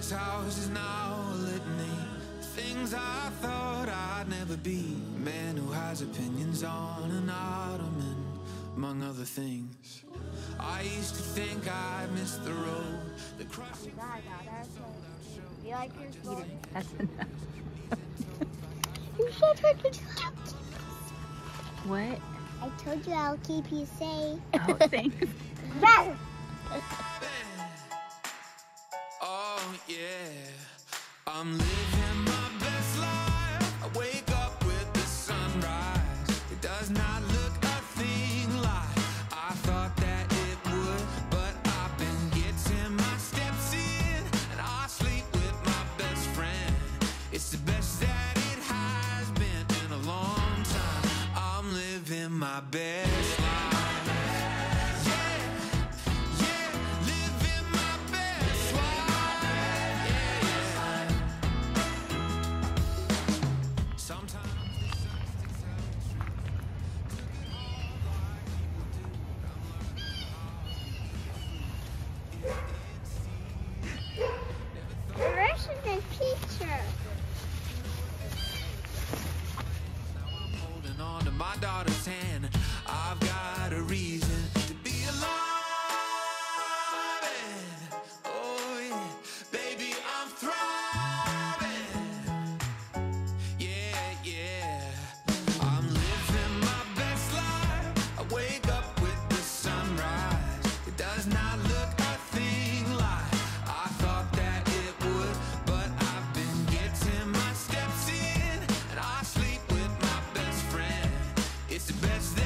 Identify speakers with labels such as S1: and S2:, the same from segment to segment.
S1: house is now a litany. Things I thought I'd never be. Man who has opinions on an ottoman, among other things. I used to think I missed the road. The crush.
S2: You like your phone?
S3: That's enough.
S2: You said I could
S3: What?
S2: I told you I'll keep you safe.
S3: Oh, thanks.
S1: I'm living my best life. I wake up with the sunrise. It does not look a thing like I thought that it would, but I've been getting my steps in, and I sleep with my best friend. It's the best that it has been in a long time. I'm living my best my daughter's hand. I've got best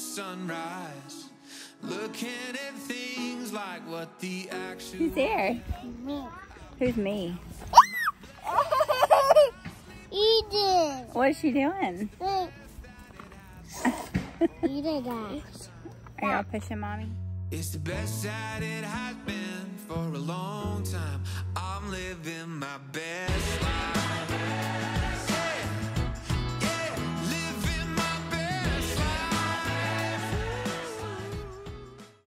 S1: sunrise. Looking at things like what the actual
S3: Who's there?
S2: Me.
S3: Who's me?
S2: Eden.
S3: What is she doing?
S2: Wait. Eden, guys.
S3: Are y'all pushing mommy?
S1: It's the best that it has been for a long time. I'm living my best